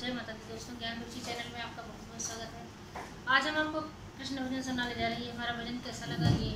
जय माता दी। दोस्तों, ज्ञान रुचि चैनल में आपका बहुत बहुत स्वागत है। आज हम आपको कृष्ण भजन सुनाने जा रही है। हमारा भजन कैसा लगा, ये